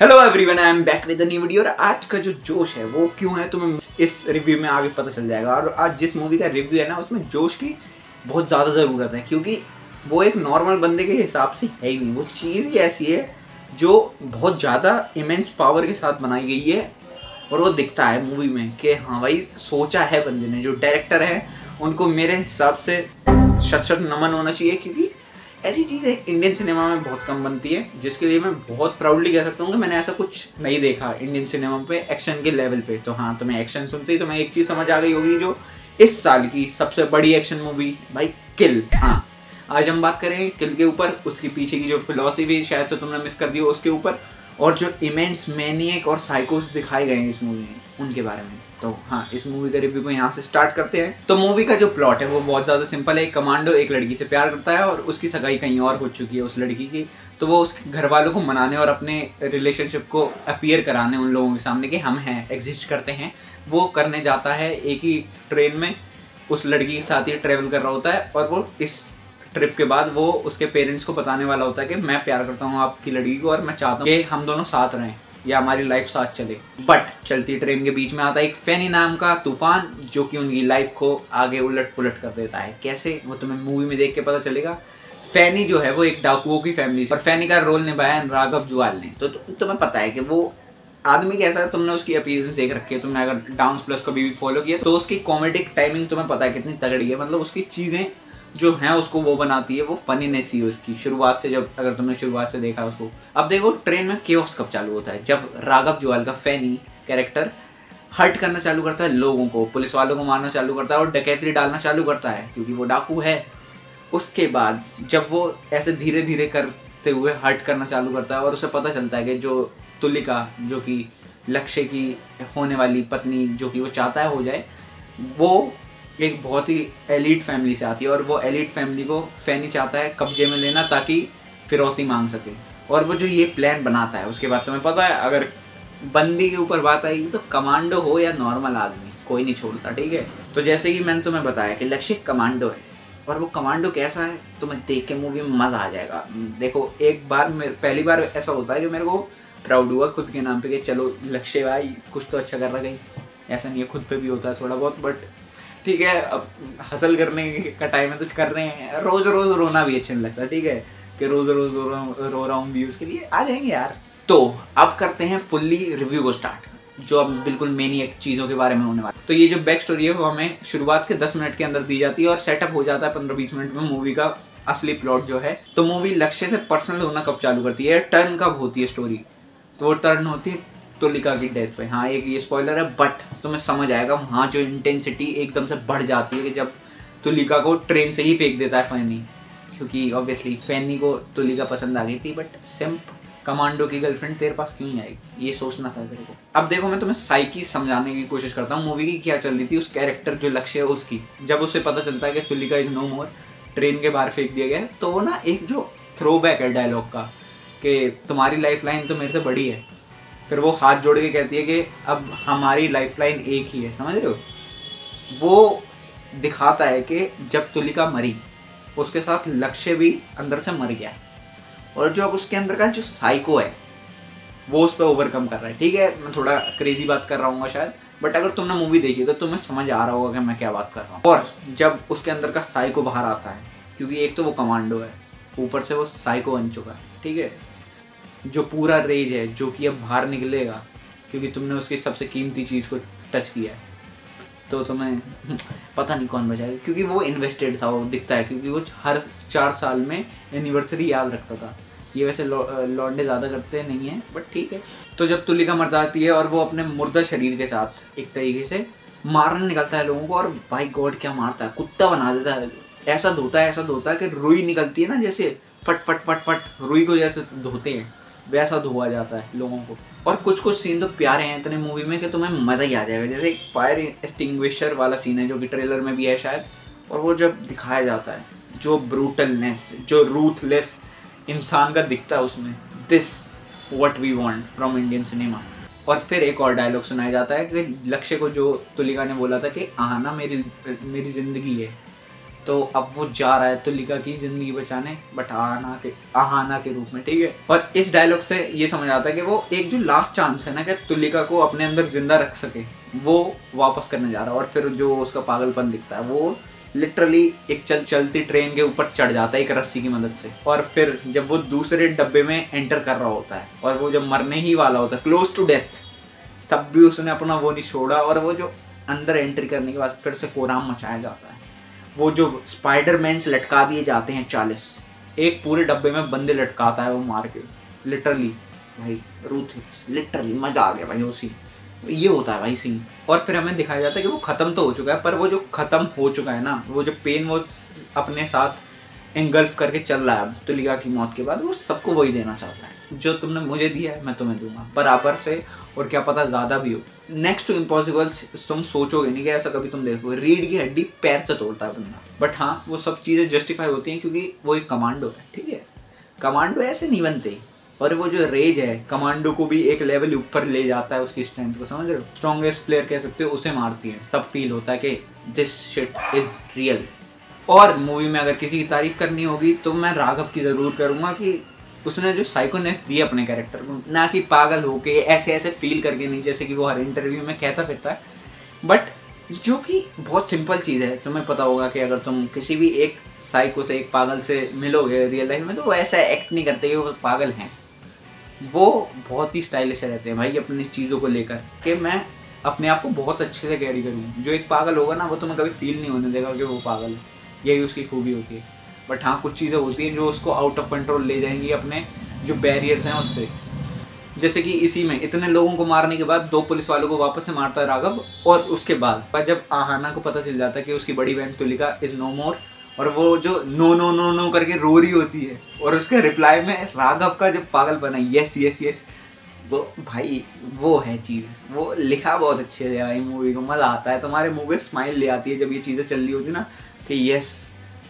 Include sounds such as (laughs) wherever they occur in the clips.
Hello everyone I am back with new video और आज का जो जोश है, वो क्यों है तुम्हें इस रिव्यू में आगे पता चल जाएगा। और आज जिस मूवी का रिव्यू है ना, उसमें जोश की बहुत ज़्यादा ज़रूरत है, क्योंकि वो एक नॉर्मल बंदे के हिसाब से है ही नहीं। वो चीज़ ही ऐसी है जो बहुत ज़्यादा इमेंस पावर के साथ बनाई गई है। और वो दिखता है मूवी में कि हाँ भाई, सोचा है बंदे ने, जो डायरेक्टर है, उनको मेरे हिसाब से शत नमन होना चाहिए, क्योंकि ऐसी चीज़ें इंडियन सिनेमा में बहुत कम बनती है, जिसके लिए मैं बहुत प्राउडली कह सकता हूँ कि मैंने ऐसा कुछ नहीं देखा इंडियन सिनेमा पे एक्शन के लेवल पे। तो हाँ तुम्हें एक्शन सुनते ही तुम्हें एक चीज़ समझ आ गई होगी, जो इस साल की सबसे बड़ी एक्शन मूवी भाई किल हाँ आज हम बात करें किल के ऊपर, उसके पीछे की जो फिलोसफी शायद से तुमने मिस कर दी हो, उसके ऊपर। और जो इमेंस मैनियक और साइकोस दिखाए गए हैं इस मूवी में, उनके बारे में। तो हाँ इस मूवी का रिव्यू को यहाँ से स्टार्ट करते हैं। तो मूवी का जो प्लॉट है, वो बहुत ज़्यादा सिंपल है। एक कमांडो एक लड़की से प्यार करता है और उसकी सगाई कहीं और हो चुकी है उस लड़की की। तो वो उसके घर वालों को मनाने और अपने रिलेशनशिप को अपियर कराने उन लोगों के सामने कि हम हैं एग्जिस्ट करते हैं। वो करने जाता है एक ही ट्रेन में, उस लड़की के साथ ही ट्रेवल कर रहा होता है और वो इस ट्रिप के बाद वो उसके पेरेंट्स को बताने वाला होता है कि मैं प्यार करता हूँ आपकी लड़की को और मैं चाहता हूँ कि हम दोनों साथ रहें या हमारी लाइफ साथ चले। बट चलती ट्रेन के बीच में आता है एक फैनी नाम का तूफ़ान जो कि उनकी लाइफ को आगे उलट पुलट कर देता है। कैसे? वो तुम्हें मूवी में देख के पता चलेगा। फैनी जो है वो एक डाकुओं की फैमिली से और फैनी का रोल निभाया राघव जुआल ने। तो तुम्हें पता है कि वो आदमी कैसा है, तुमने उसकी अपीयरेंस देख रखी है, तुमने अगर डांस प्लस कभी भी फॉलो किया तो उसकी कॉमेडिक टाइमिंग तुम्हें पता है कितनी तगड़ी है। मतलब उसकी चीज़ें जो है उसको वो बनाती है, वो फनीनेस ही उसकी। शुरुआत से जब, अगर तुमने शुरुआत से देखा उसको। अब देखो ट्रेन में केओस कब चालू होता है? जब राघव जुआल का फैनी कैरेक्टर हर्ट करना चालू करता है लोगों को, पुलिस वालों को मारना चालू करता है और डकैती डालना चालू करता है, क्योंकि वो डाकू है। उसके बाद जब वो ऐसे धीरे धीरे करते हुए हर्ट करना चालू करता है और उसे पता चलता है कि जो तुलिका, जो कि लक्ष्य की होने वाली पत्नी, जो कि वो चाहता है हो जाए, वो एक बहुत ही एलिट फैमिली से आती है और वो एलिट फैमिली को फैनी चाहता है कब्जे में लेना ताकि फिरौती मांग सके। और वो जो ये प्लान बनाता है, उसके बाद तुम्हें पता है, अगर बंदी के ऊपर बात आएगी तो कमांडो हो या नॉर्मल आदमी, कोई नहीं छोड़ता, ठीक है? तो जैसे कि मैंने तुम्हें बताया कि लक्ष्य कमांडो है, और वो कमांडो कैसा है, तुम्हें देख के मूवी में मज़ा आ जाएगा। देखो, एक बार पहली बार ऐसा होता है कि मेरे को प्राउड हुआ खुद के नाम पे कि चलो लक्ष्य भाई, कुछ तो अच्छा कर रहा गई ऐसा नहीं है, खुद पे भी होता है थोड़ा बहुत बट ठीक है अब हसल करने का टाइम है तो कर रहे हैं। रोज रोज रोना भी अच्छा नहीं लगता ठीक है? कि रोज रोज रो, रो रहा हूँ व्यूज़ के लिए आ जाएँगे यार। तो अब करते हैं फुल्ली रिव्यू को स्टार्ट जो अब बिल्कुल मेन एक चीज़ों के बारे में होने वाला तो ये जो बैक स्टोरी है वो हमें शुरुआत के 10 मिनट के अंदर दी जाती है और सेटअप हो जाता है 15-20 मिनट में मूवी का असली प्लॉट जो है। तो मूवी लक्ष्य से पर्सनल होना कब चालू करती है? टर्न कब होती है स्टोरी तो वो टर्न होती है तुलिका की डेथ पे। हाँ एक ये स्पॉइलर है बट तुम्हें समझ आएगा, वहाँ जो इंटेंसिटी एकदम से बढ़ जाती है कि जब तुलिका को ट्रेन से ही फेंक देता है फैनी। क्योंकि ऑब्वियसली फैनी को तुलिका पसंद आ गई थी बट सिम्प कमांडो की गर्लफ्रेंड तेरे पास क्यों आएगी ये सोचना था तेरे को। अब देखो, मैं तुम्हें साइकी समझाने की कोशिश करता हूँ मूवी की क्या चल रही थी, उस कैरेक्टर जो लक्ष्य है उसकी। जब उसे पता चलता है कि Tulika is no more train के बाहर फेंक दिया गया तो वो ना एक जो थ्रो बैक है डायलॉग का, कि तुम्हारी लाइफ लाइन तो मेरे से बड़ी है। फिर वो हाथ जोड़ के कहती है कि अब हमारी लाइफ लाइन एक ही है, समझ रहे हो? वो दिखाता है कि जब तुलिका मरी, उसके साथ लक्ष्य भी अंदर से मर गया। और जो अब उसके अंदर का जो साइको है, वो उस पर ओवरकम कर रहा है। ठीक है, मैं थोड़ा क्रेजी बात कर रहा हूँ शायद बट अगर तुमने मूवी देखी तो तुम्हें समझ आ रहा होगा कि मैं क्या बात कर रहा हूँ। और जब उसके अंदर का साइको बाहर आता है, क्योंकि एक तो वो कमांडो है, ऊपर से वो साइको बन चुका है, ठीक है? जो पूरा रेज है, जो कि अब बाहर निकलेगा, क्योंकि तुमने उसकी सबसे कीमती चीज़ को टच किया है। तो तुम्हें (laughs) पता नहीं कौन बचाएगा, क्योंकि वो इन्वेस्टेड था, वो दिखता है, क्योंकि वो हर चार साल में एनिवर्सरी याद रखता था। ये वैसे लौंडे ज़्यादा करते नहीं हैं बट ठीक है। तो जब तुलिका मर जाती है और वो अपने मुर्दा शरीर के साथ एक तरीके से मारने निकलता है लोगों को, और भाई गॉड क्या मारता है, कुत्ता बना देता है। ऐसा धोता है, ऐसा धोता है कि रुई निकलती है ना, जैसे फट फट फट फट, रुई को जैसे धोते हैं। वैसा धोआ जाता है लोगों को। और कुछ कुछ सीन तो प्यारे हैं इतने मूवी में कि तुम्हें मज़ा ही आ जाएगा। जैसे एक फायर एक्सटिंग्विशर वाला सीन है जो कि ट्रेलर में भी है शायद, और वो जब दिखाया जाता है, जो ब्रूटलनेस जो रूथलेस इंसान का दिखता है उसमें this what we want from Indian cinema और फिर एक और डायलॉग सुनाया जाता है कि लक्ष्य को जो तुलिका ने बोला था कि आना मेरी मेरी ज़िंदगी है। तो अब वो जा रहा है तुलिका की ज़िंदगी बचाने बट आहाना के आहाना के रूप में, ठीक है? और इस डायलॉग से ये समझ आता है कि वो एक जो लास्ट चांस है ना कि तुलिका को अपने अंदर ज़िंदा रख सके, वो वापस करने जा रहा है। और फिर जो उसका पागलपन दिखता है, वो लिटरली एक चल, चलती ट्रेन के ऊपर चढ़ जाता है एक रस्सी की मदद से। और फिर जब वो दूसरे डब्बे में एंटर कर रहा होता है, और वो जब मरने ही वाला होता है क्लोज टू डेथ तब भी उसने अपना वो नहीं छोड़ा, और वो जो अंदर एंट्री करने के बाद फिर से कोराम मचाया जाता है। वो जो स्पाइडरमैन से लटका दिए जाते हैं चालीस, एक पूरे डब्बे में बंदे लटकाता है वो मार के लिटरली भाई रूथ लिटरली मज़ा आ गया भाई वो सीन ये होता है भाई सीन और फिर हमें दिखाया जाता है कि वो खत्म तो हो चुका है, पर वो जो खत्म हो चुका है ना, वो जो पेन वो अपने साथ एंगल्फ करके चल रहा है। तुलिका की मौत के बाद वो सबको वही देना चाहता है। जो तुमने मुझे दिया है, मैं तुम्हें दूँगा। बराबर से, और क्या पता ज़्यादा भी हो। नेक्स्ट टू इम्पॉसिबल तुम सोचोगे नहीं कि ऐसा कभी तुम देखोगे। रीढ़ की हड्डी पैर से तोड़ता है बंदा। बट हाँ वो सब चीज़ें जस्टिफाई होती हैं क्योंकि वो एक कमांडो है, ठीक है? कमांडो ऐसे नहीं बनते। और वो जो रेज है कमांडो को भी एक लेवल ऊपर ले जाता है उसकी स्ट्रेंथ को, समझ रहे हो? स्ट्रॉन्गेस्ट प्लेयर कह सकते हो, उसे मारती है। तब फील होता है कि दिस शिट इज़ रियल और मूवी में अगर किसी की तारीफ़ करनी होगी तो मैं राघव की ज़रूर करूँगा कि उसने जो साइकोनेस दी अपने कैरेक्टर को, ना कि पागल होके ऐसे ऐसे फील करके नहीं, जैसे कि वो हर इंटरव्यू में कहता फिरता है। बट जो कि बहुत सिंपल चीज़ है, तुम्हें पता होगा कि अगर तुम किसी भी एक साइको से, एक पागल से मिलोगे रियल लाइफ में तो वो ऐसा एक्ट नहीं करते कि वो पागल हैं। वो बहुत ही स्टाइलिश रहते हैं भाई अपनी चीज़ों को लेकर कि मैं अपने आप को बहुत अच्छे से कैरी करूँ। जो एक पागल होगा ना, वो तुम्हें कभी फील नहीं होने देगा कि वो पागल है। यही उसकी खूबी होती है। बट हाँ कुछ चीज़ें होती हैं जो उसको आउट ऑफ़ कंट्रोल ले जाएँगी अपने जो बैरियर्स हैं उससे। जैसे कि इसी में, इतने लोगों को मारने के बाद दो पुलिस वालों को वापस से मारता है राघव, और उसके बाद। जब आहाना को पता चल जाता है कि उसकी बड़ी बहन तुलिका इज़ नो मोर और वो जो नो नो नो नो करके रो रही होती है, और उसके रिप्लाई में राघव का जब पागल बना यस यस यस वो भाई, वो है चीज़। वो लिखा बहुत अच्छे है भाई मूवी को, मज़ा आता है। तुम्हारे मुँह पे स्माइल ले आती है जब ये चीज़ें चल रही होती ना कि यस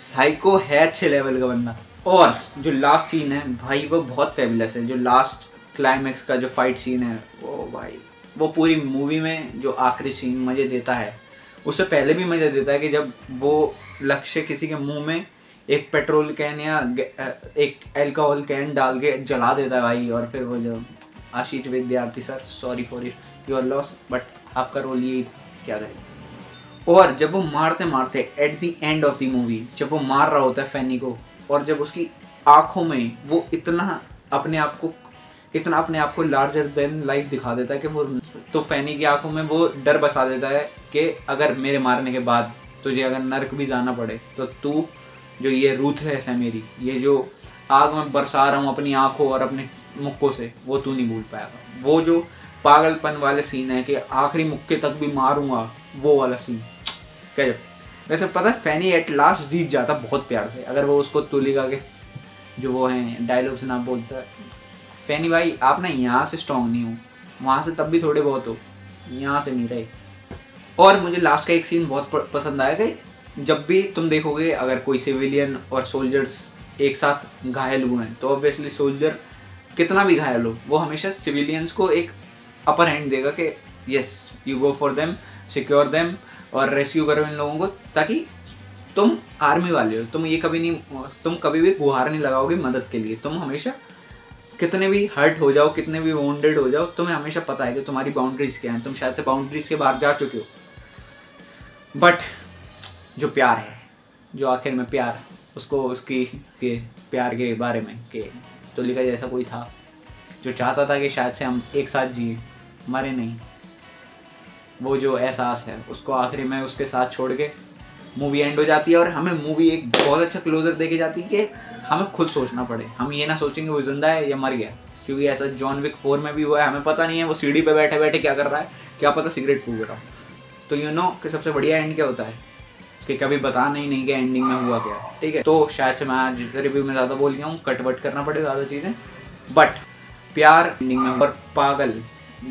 साइको है अच्छे लेवल का बंदा। और जो लास्ट सीन है, भाई वो बहुत फेबुलस है। जो लास्ट क्लाइमैक्स का जो फाइट सीन है वो भाई, वो पूरी मूवी में जो आखिरी सीन मज़े देता है। उससे पहले भी मज़े देता है कि जब वो लक्ष्य किसी के मुँह में एक पेट्रोल कैन या एक एल्कोहल कैन डाल के जला देता है भाई। और फिर वो जो Ashish Vidyarthi sir sorry for your loss but आपका रोल यही था। क्या करें और जब वो मारते मारते at the end of the movie जब वो मार रहा होता है फैनी को, और जब उसकी आँखों में वो इतना अपने आप को, इतना अपने आप को लार्जर देन लाइफ दिखा देता है कि वो तो फैनी की आँखों में वो डर बसा देता है कि अगर मेरे मारने के बाद तुझे अगर नर्क भी जाना पड़े तो तू जो ये रूथलेस है मेरी, ये जो आग में बरसा रहा हूँ अपनी आँखों और अपने मुक्कों से, वो तू नहीं भूल पाएगा। वो जो पागलपन वाले सीन है कि आखिरी मुक्के तक भी मारूँगा, वो वाला सीन गजब वैसे पता है फैनी एट लास्ट जीत जाता, बहुत प्यार से। अगर वो उसको तुलिका के जो वो हैं डायलॉग्स ना बोलता। फैनी भाई, आप ना यहाँ से स्ट्रॉन्ग नहीं हो। वहाँ से तब भी थोड़े बहुत हो। यहाँ से नहीं रहे। और मुझे लास्ट का एक सीन बहुत पसंद आया कि जब भी तुम देखोगे, अगर कोई सिविलियन और सोल्जर्स एक साथ घायल हुए हैं तो ऑब्वियसली सोल्जर कितना भी घायल हो, वो हमेशा सिविलियंस को एक अपर हैंड देगा कि yes you go for them secure them और रेस्क्यू करो इन लोगों को, ताकि तुम आर्मी वाले हो। तुम ये कभी नहीं, तुम कभी भी गुहार नहीं लगाओगे मदद के लिए। तुम हमेशा कितने भी हर्ट हो जाओ, कितने भी वोंडेड हो जाओ, तुम्हें हमेशा पता है कि तुम्हारी बाउंड्रीज क्या हैं। तुम शायद से बाउंड्रीज के बाहर जा चुके हो। बट जो प्यार है, जो आखिर में प्यार, उसको, उसकी, के, प्यार के बारे में, कि, तुलिका जैसा कोई था, जो चाहता था कि शायद से हम एक साथ जिए, मरे नहीं। वो जो एहसास है उसको आखिरी में उसके साथ छोड़ के मूवी एंड हो जाती है और हमें मूवी एक बहुत अच्छा क्लोजर दे जाती है कि हमें खुद सोचना पड़े। हम ये ना सोचेंगे वो ज़िंदा है या मर गया। क्योंकि ऐसा जॉन विक फोर में भी हुआ है हमें पता नहीं है वो सीढ़ी पे बैठे बैठे क्या कर रहा है क्या पता सिगरेट फूक रहा है। तो यू you नो know, कि सबसे बढ़िया एंड क्या होता है? कि कभी बता नहीं नहीं कि एंडिंग में हुआ क्या। ठीक है? तो शायद से मैं आज रिव्यू में ज़्यादा बोल गया हूँ कट वट करना पड़े ज़्यादा चीज़ें। बट प्यार एंडिंग में और पागल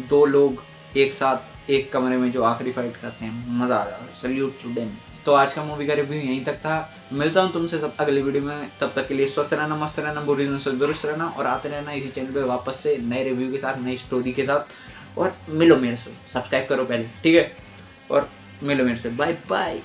दो लोग एक साथ एक कमरे में जो आखिरी फाइट करते हैं, मज़ा आ जाता है। सल्यूट टू डेम तो आज का मूवी का रिव्यू यहीं तक था। मिलता हूँ तुमसे सब अगली वीडियो में। तब तक के लिए स्वस्थ रहना, मस्त रहना, बुरी से दुरुस्त रहना और आते रहना इसी चैनल पे वापस से नए रिव्यू के साथ, नई स्टोरी के साथ। और मिलो मेरे से। सब्सक्राइब करो पहले, ठीक है? और मिलो मेरे से। Bye bye